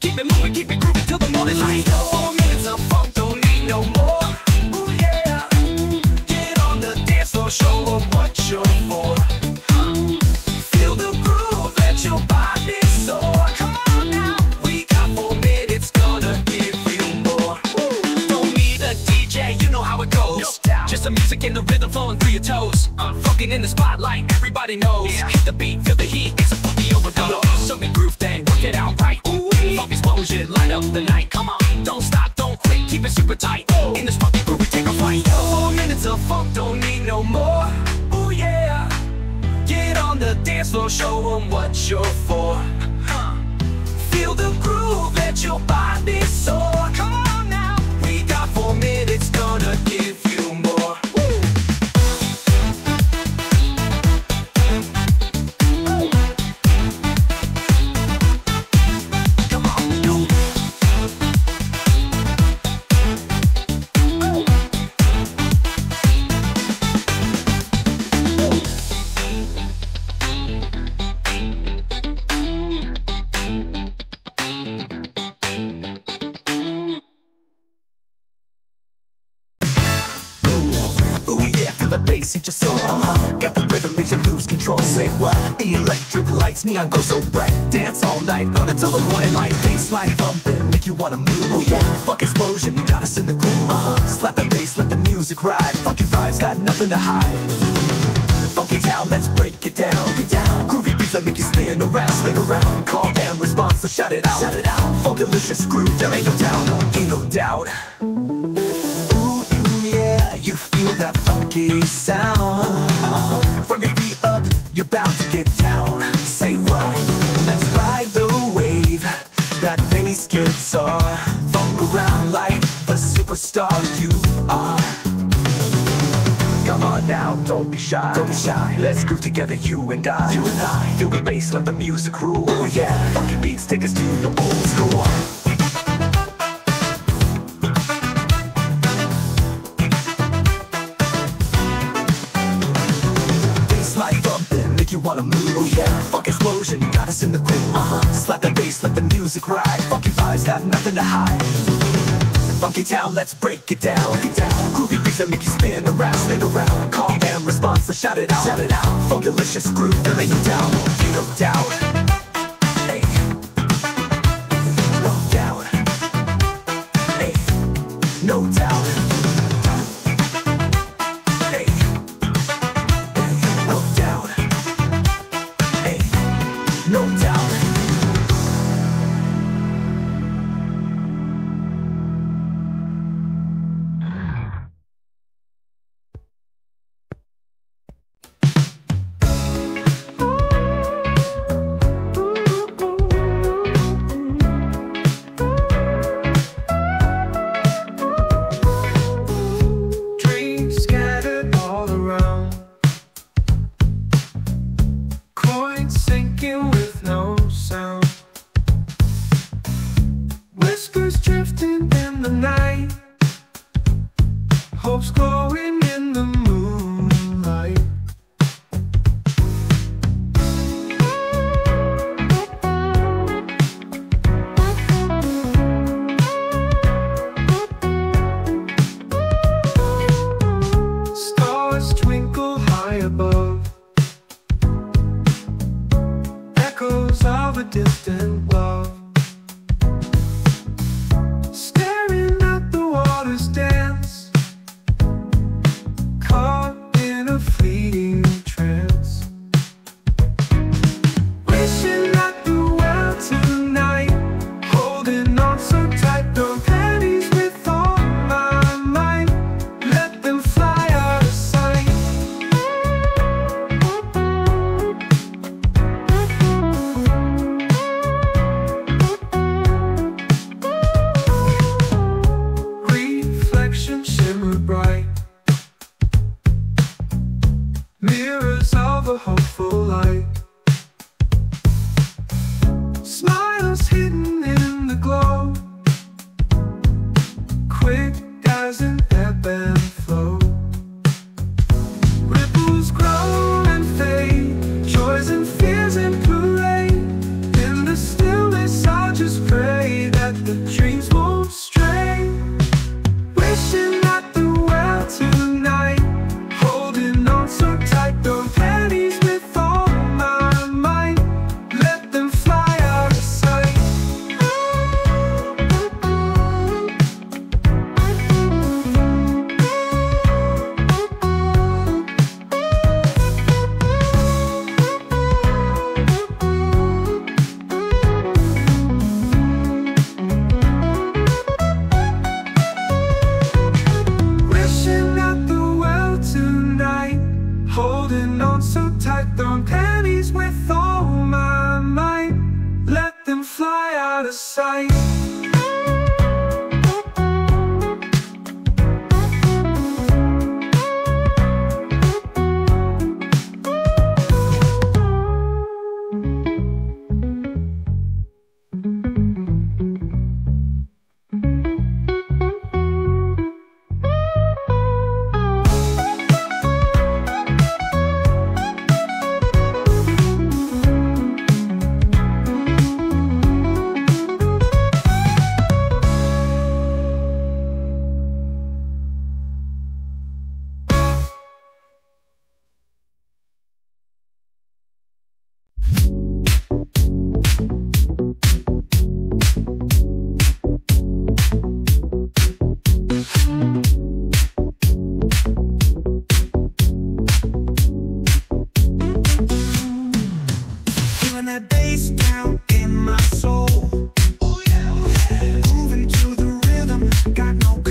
Keep it moving, keep it grooving till the morning light. Spotlight, everybody knows. Hit the beat, feel the heat, it's a funky overdose. So me groove thing, work it out right. Funk explosion, light up the night. Come on, don't stop, don't quit, keep it super tight. In this funky groove, we take a flight. Four minutes of funk, don't need no more. Oh yeah. Get on the dance floor, show 'em what you're for. Huh. Feel the groove, let your body soar. Come on bass hit your soul. Uh-huh. Got the rhythm, makes you lose control. Say what? Electric lights, neon glow so bright. Dance all night, on until the morning light. Bassline bumping, make you wanna move. Oh yeah, fuck explosion, you got us in the groove. Uh-huh. Slap the bass, let the music ride. Funky vibes, got nothing to hide. Funky town, let's break it down. Break it down. Groovy beats that make you spin around, spin around. Call and response, so shout it out. Shout it out. Funk delicious groove, there ain't no doubt, ain't no doubt. Ooh, yeah, you feel that funky sound. From your feet up, you're bound to get down. Say what? Let's ride the wave. That bass guitar. Funk around like the superstar you are. Come on now, don't be shy. Don't be shy. Let's groove together, you and I. You and I. Feel the bass, let the music rule. Oh yeah. Funky beats take us to the old school. Make you wanna move. Oh yeah. Funk explosion, got us in the groove. Uh-huh. Slap the bass, let the music ride. Funky vibes got nothing to hide. Funky town, let's break it down. Break it down. Groovy beats that make you spin around, spin around. Call and response, so shout it out. Shout it out. Funk delicious groove, there ain't no doubt, ain't no doubt. No doubt.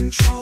control.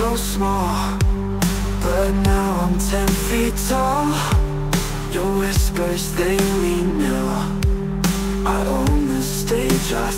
so small But now I'm ten feet tall. Your whispers, they mean no. I own this stage, I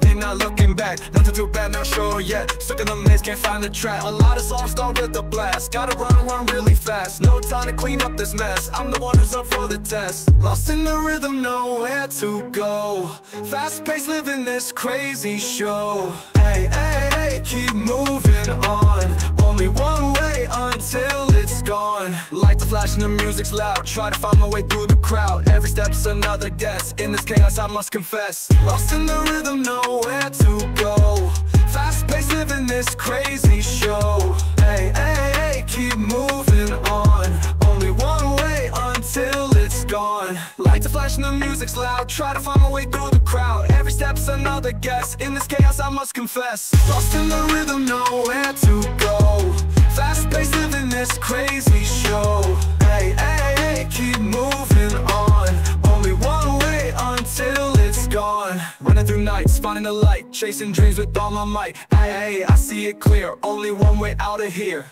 Do not looking back. Nothing too bad, not sure yet. Stuck in the maze, can't find the track. A lot of songs start with a blast. Gotta run, run really fast. No time to clean up this mess. I'm the one who's up for the test. Lost in the rhythm, nowhere to go. Fast paced, living this crazy show. Hey, hey, hey, keep moving on Only one way until it's gone. Light the flash and the music's loud. Try to find my way through the crowd. Every step's another guess. In this chaos I must confess. Lost in the rhythm, nowhere to go. Fast paced, living this crazy show. Hey, hey, hey, keep moving on. Only one way until it's gone Light the flash and the music's loud. Try to find my way through the crowd. Every step's another guess. In this chaos I must confess. Lost in the rhythm, nowhere to go. Fast paced, living this crazy show. Hey, hey, hey, keep moving on. Only one way until it's gone. Running through nights, finding the light. Chasing dreams with all my might. Hey, hey, I see it clear. Only one way out of here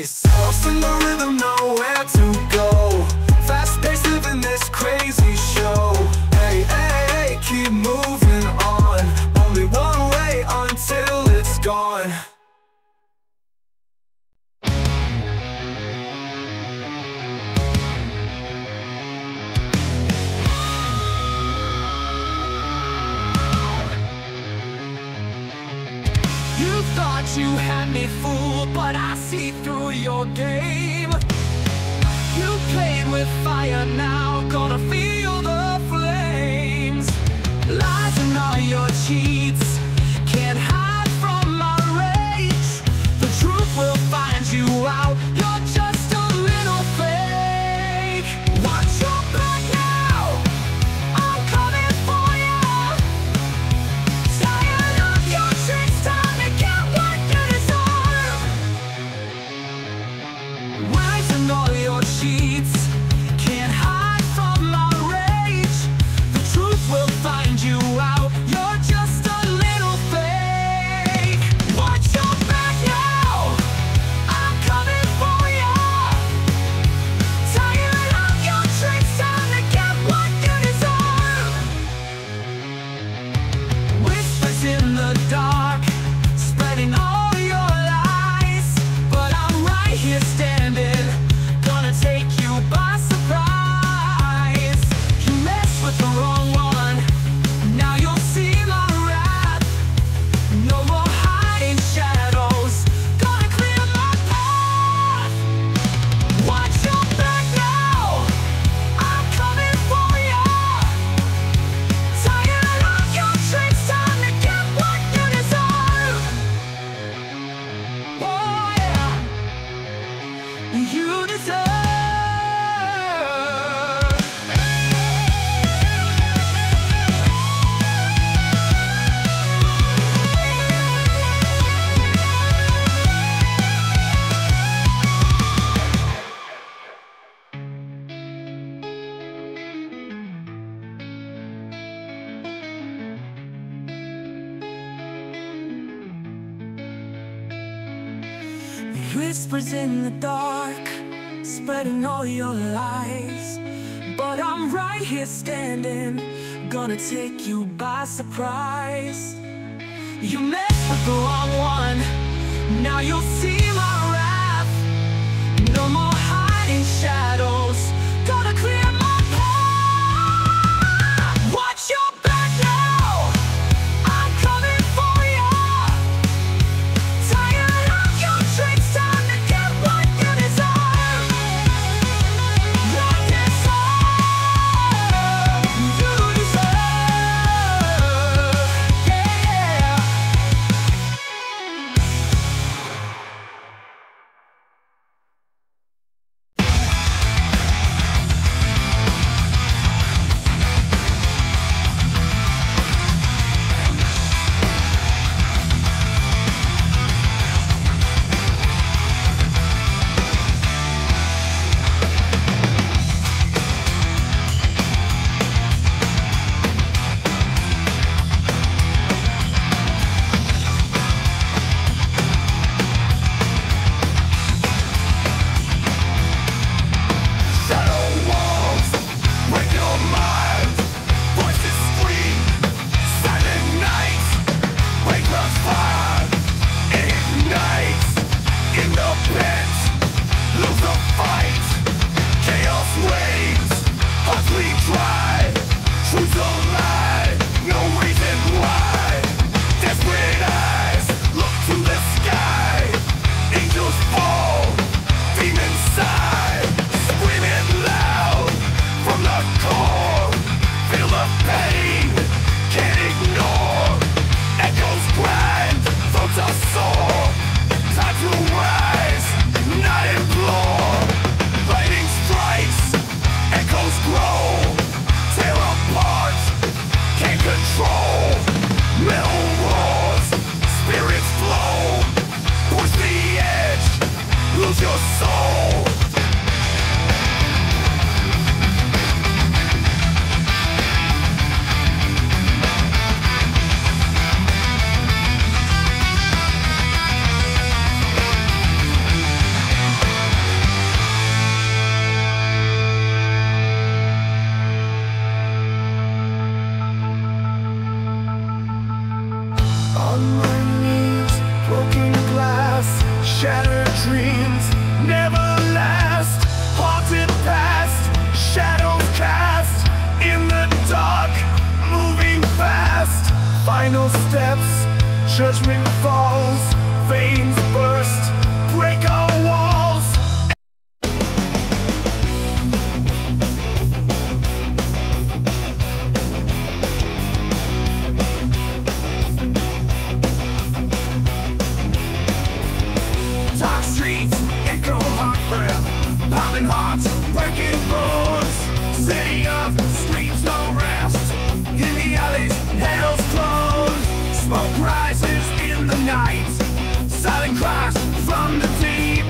Lost in the rhythm, nowhere to go fooled, but I see through your game. You played with fire now, in the dark, spreading all your lies. But I'm right here standing, gonna take you by surprise. You messed with the wrong one, now you'll see my streets, echo hot breath, popping hearts, breaking bones, city of streets, no rest, in the alleys, hell's closed, smoke rises in the night, silent cries from the deep,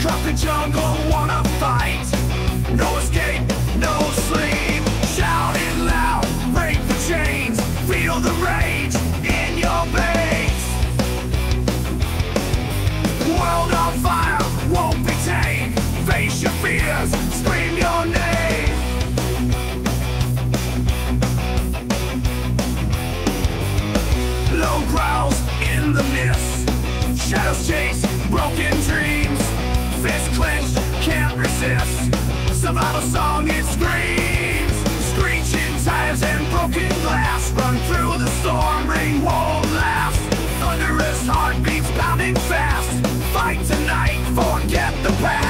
Cross the jungle, wanna. run through the storming wall last. Thunderous heartbeats pounding fast. Fight tonight, forget the past.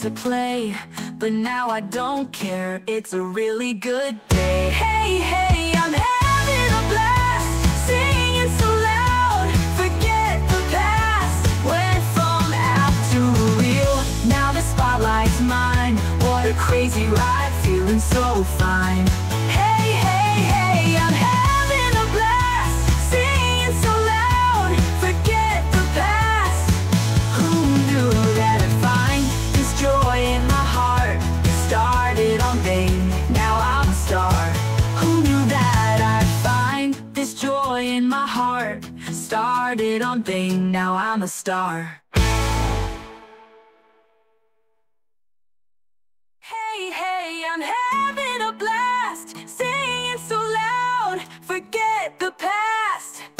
to play But now I don't care, it's a really good day. Hey, hey, I'm having a blast. Singing so loud, forget the past. Went from app to real, now the spotlight's mine. What a crazy ride, feeling so fine. did on Bing, now I'm a star. Hey, hey, I'm having a blast, singing so loud, forget the past.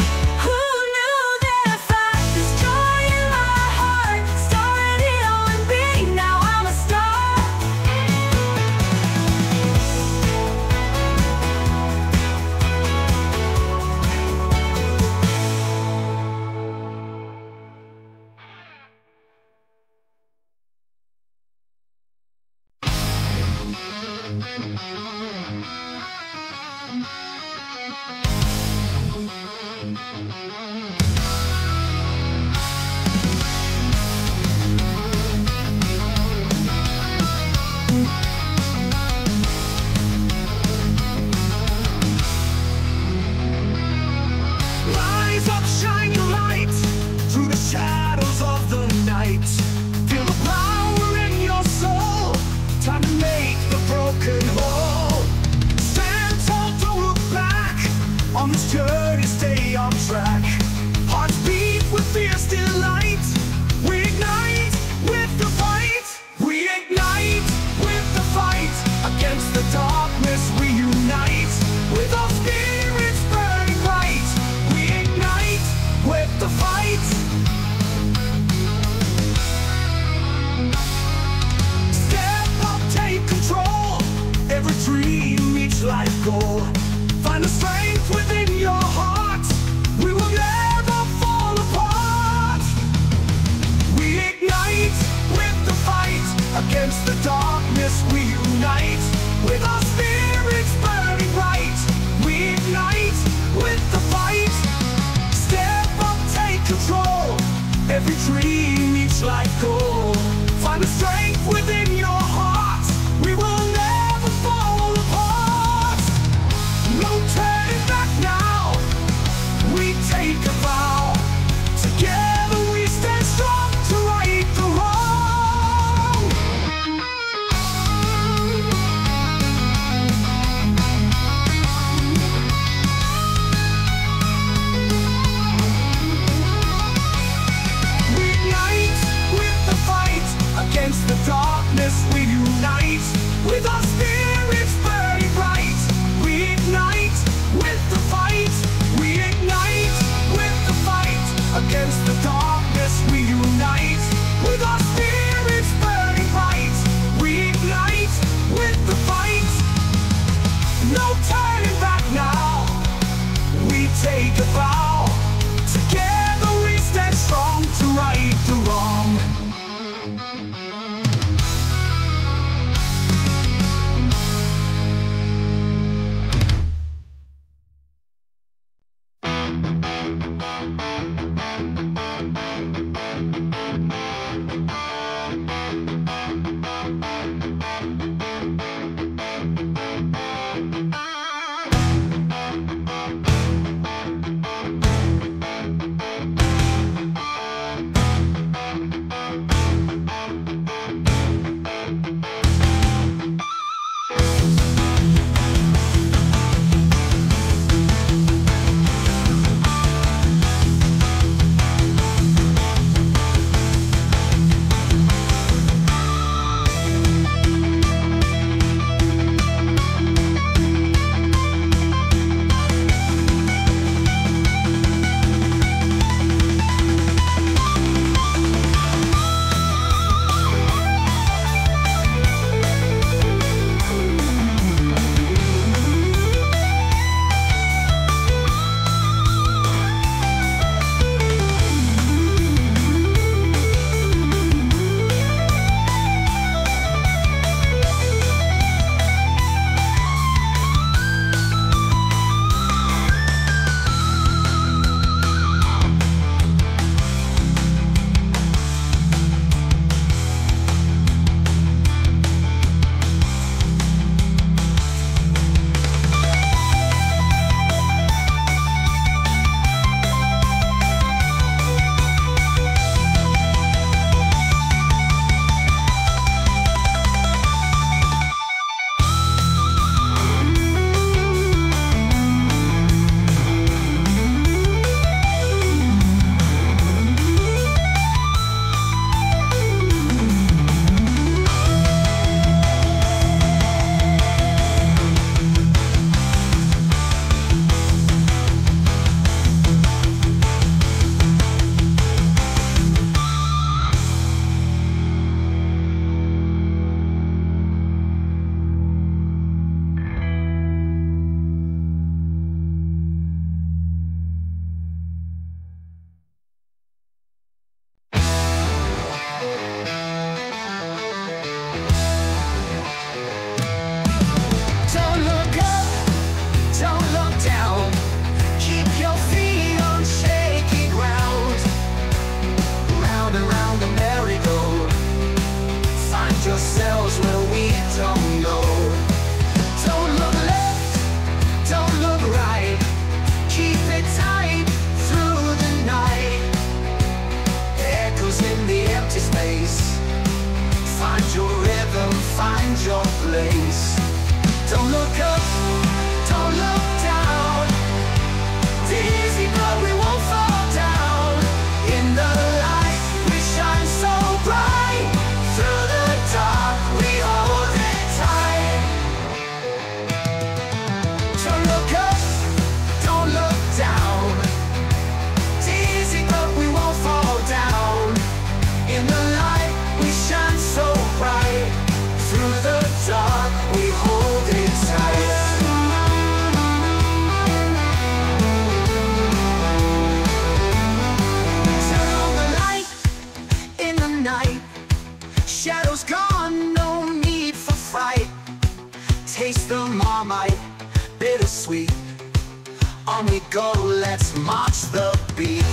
Go, let's march the beat.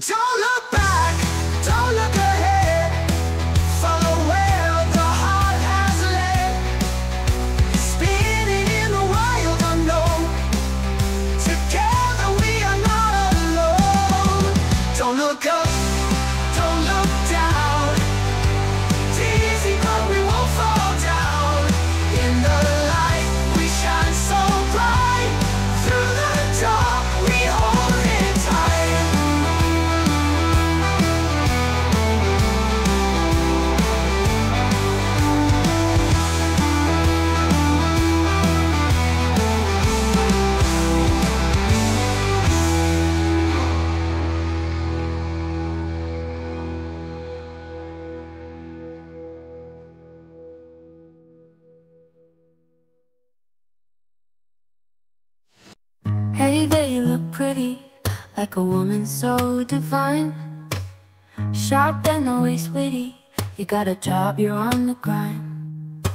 Don't pretty, like a woman so divine. Sharp and always witty, you got a job, you're on the grind.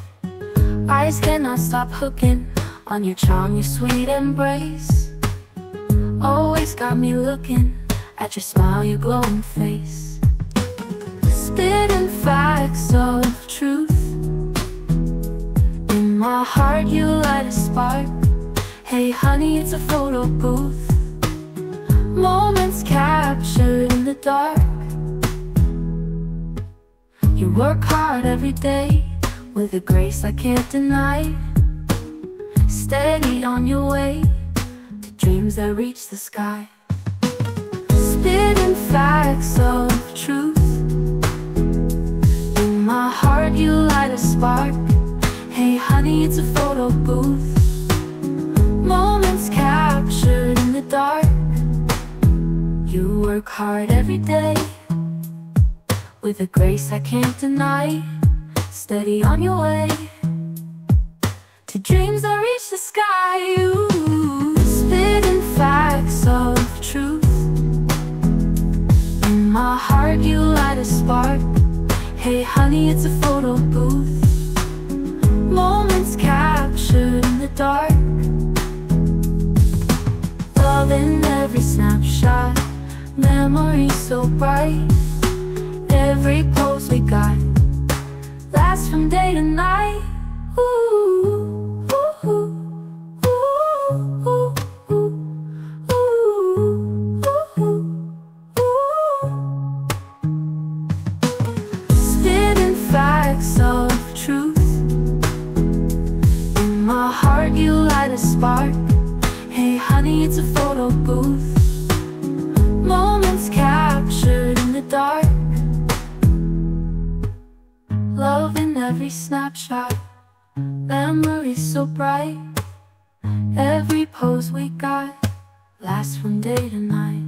Eyes cannot stop hooking on your charm, your sweet embrace. Always got me looking at your smile, your glowing face. Spitting facts of truth. In my heart, you light a spark. Hey, honey, it's a photo booth. Hard every day with a grace I can't deny. Steady on your way to dreams that reach the sky. Spitting facts of truth. In my heart, you light a spark. Hey, honey, it's a photo booth. Moments captured in the dark. You work hard every day with a grace I can't deny. Steady on your way to dreams that reach the sky. You spitting facts of truth. In my heart, you light a spark. Hey, honey, it's a photo booth. Moments captured in the dark. Love in every snapshot. Memories so bright. Every pose we got lasts from day to night. Ooh, Bright. Every pose we got lasts from day to night.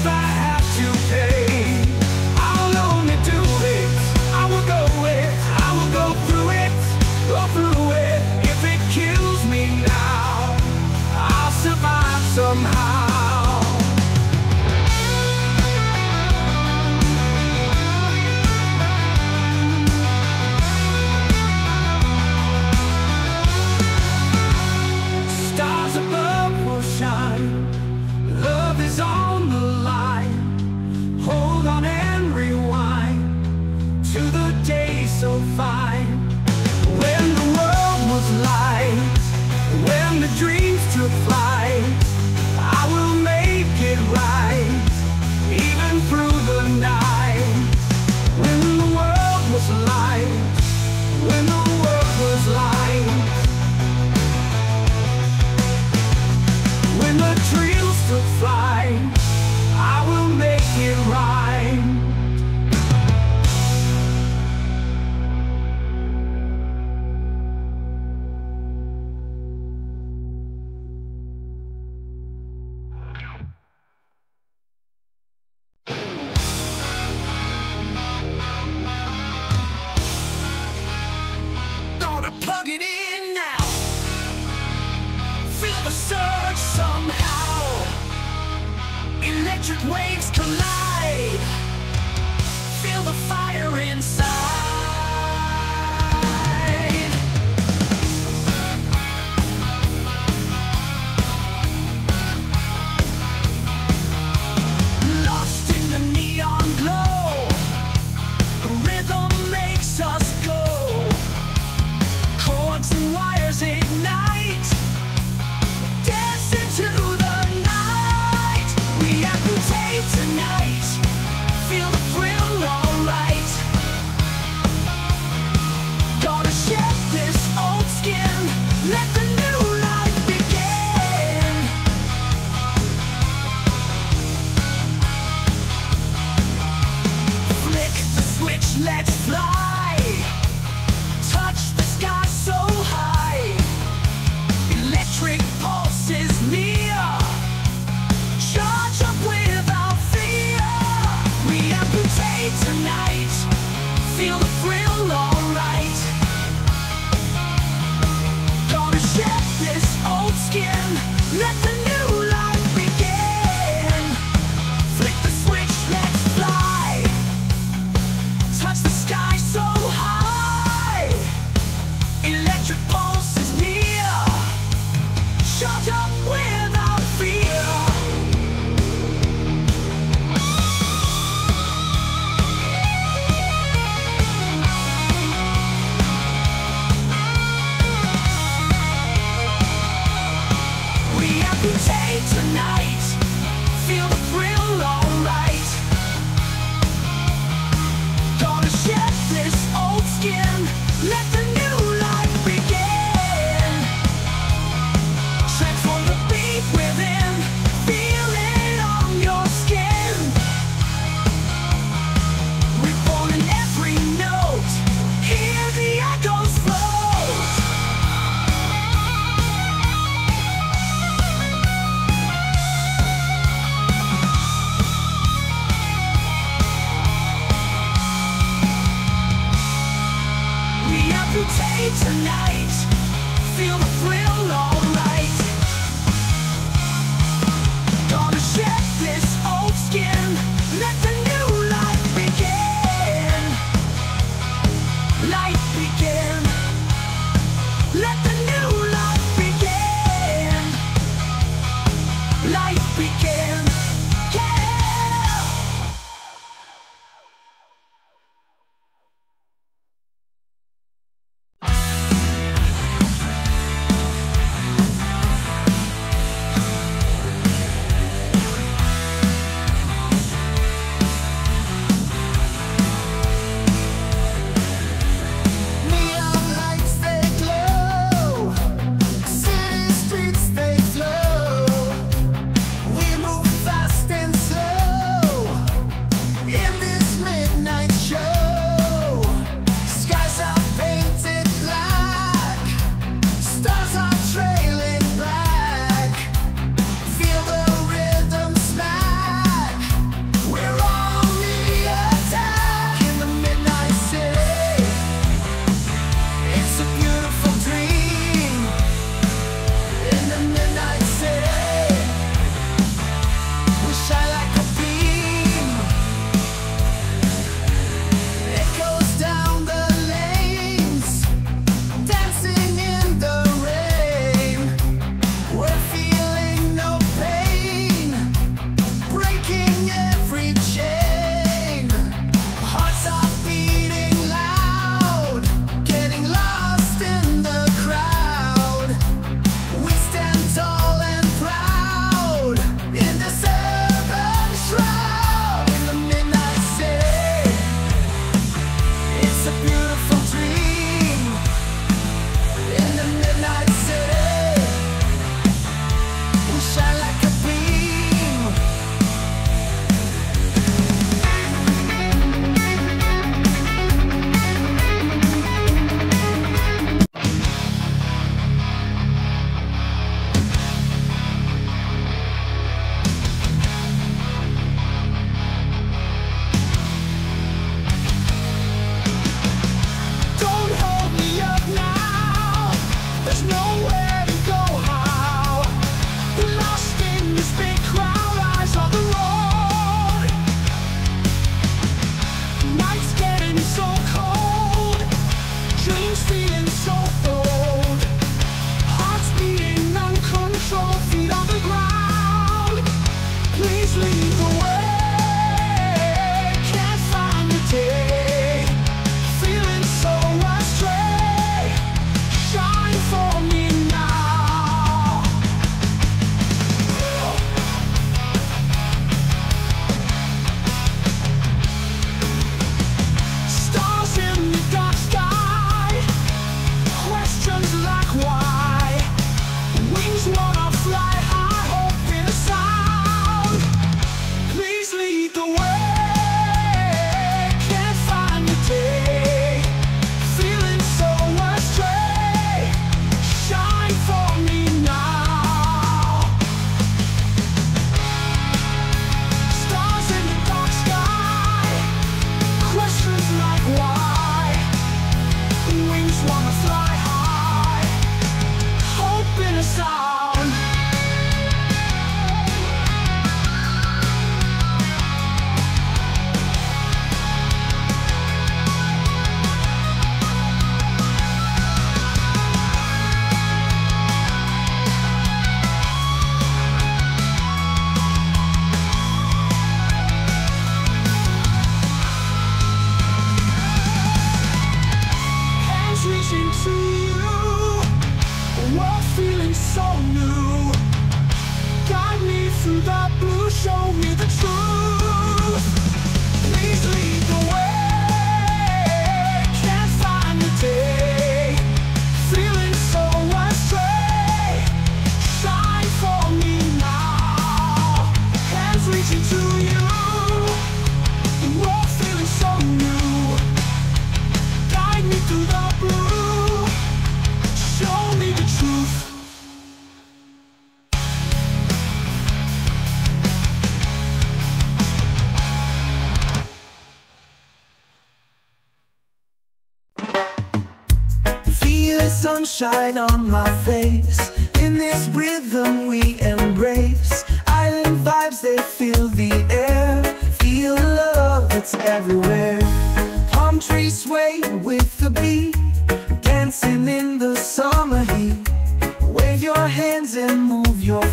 If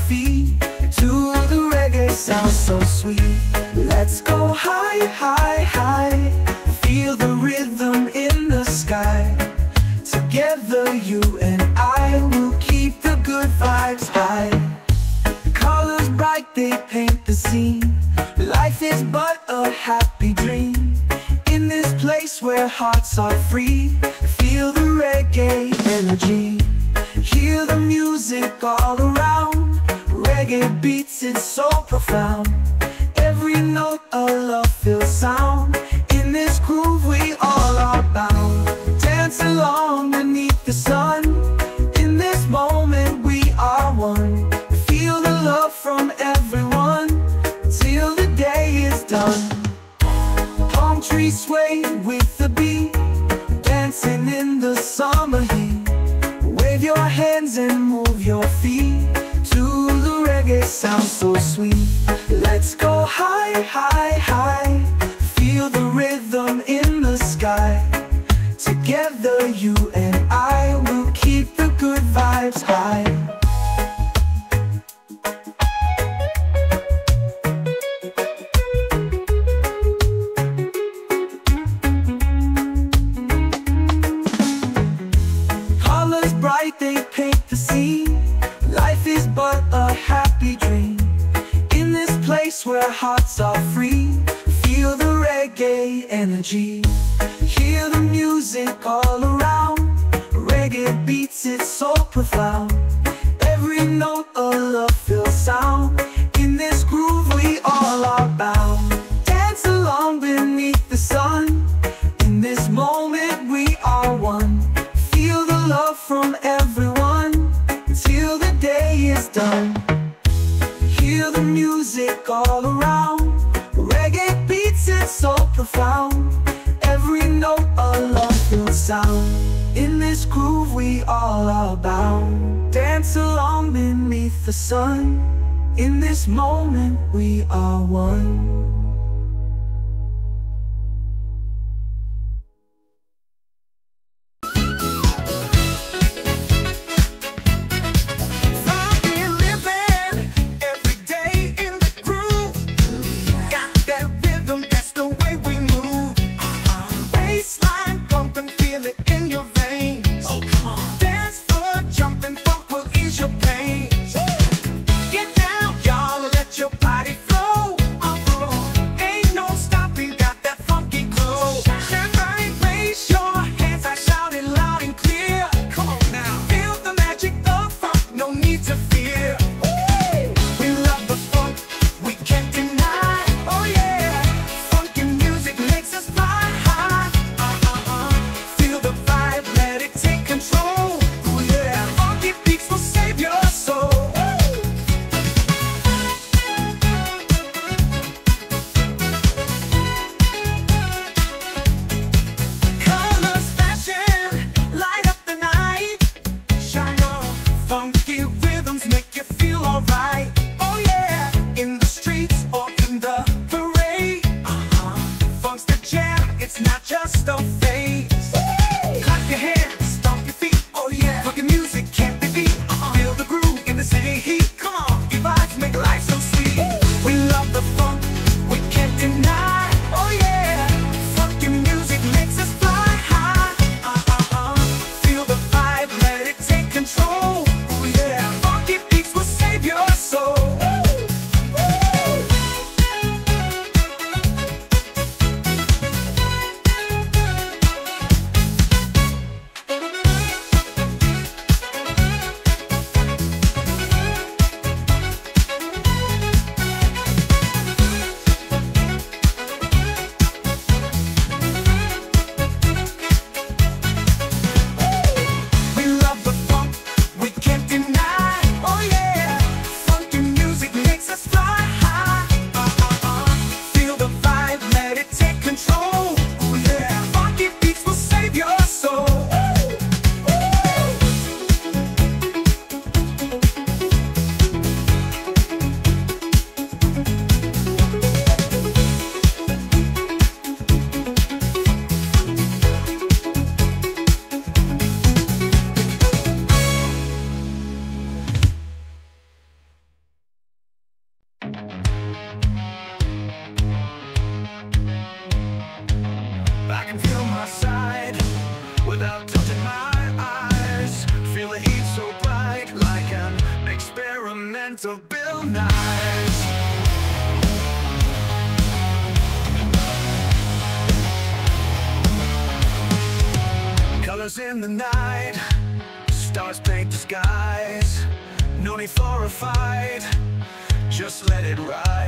feet to the reggae sound so sweet. Let's go high, high, high. Feel the rhythm in the sky. Together, you and I will keep the good vibes high. The colors bright, they paint the scene. Life is but a happy dream. In this place where hearts are free. we are one. Just let it rise.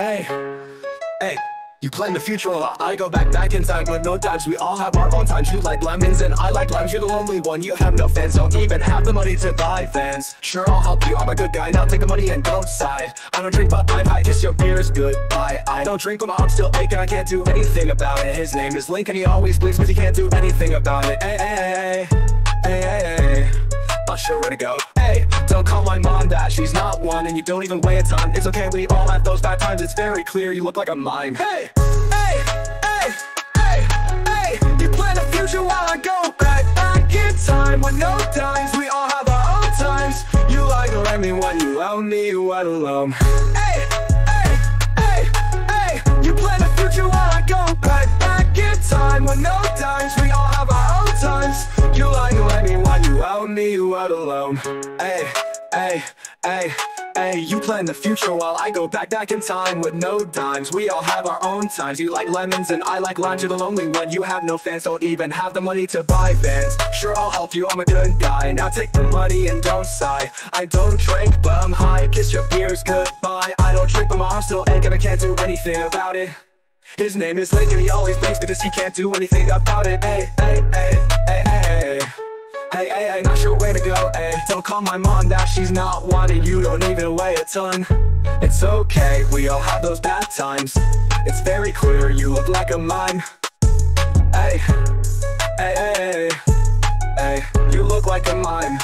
Hey, hey. You plan the future. I go back, back in time, but no times. We all have our own times. You like lemons and I like limes. You're the lonely one. You have no fans. Don't even have the money to buy fans. Sure, I'll help you. I'm a good guy. Now take the money and don't sigh. I don't drink, but I'm high. Kiss your beers goodbye. I don't drink, but my arm's still aching. I can't do anything about it. His name is Link and He always bleeds, but he can't do anything about it. Hey, hey, hey, hey, hey, hey. Sure where to go. Hey, don't call my mom that. She's not one, and you don't even weigh a ton. It's okay, we all have those bad times. It's very clear you look like a mime. Hey, hey, hey, hey, hey. You plan the future while I go back, back in time with no dimes. We all have our own times. You like let me when you me, you alone. Hey, hey, hey, hey. You plan the future while I go back, back in time with no dimes. We all have our own times. You let me when you own me, you out alone. Hey, hey, hey, hey. You plan the future while I go back, back in time with no dimes. We all have our own times. You like lemons and I like limes. You're the lonely one. You have no fans, don't even have the money to buy fans. Sure, I'll help you. I'm a good guy. Now take the money and don't sigh. I don't drink, but I'm high. Kiss your beers goodbye. I don't drink, but my arm's still aching. I can't do anything about it. His name is Lincoln, he always thinks because he can't do anything about it. Hey, hey, hey, hey, hey. Hey, hey, hey, not sure where to go, hey. Don't call my mom that she's not wanted. You don't even weigh a ton. It's okay, we all have those bad times. It's very clear you look like a mime. Hey, hey, hey, hey, hey. You look like a mime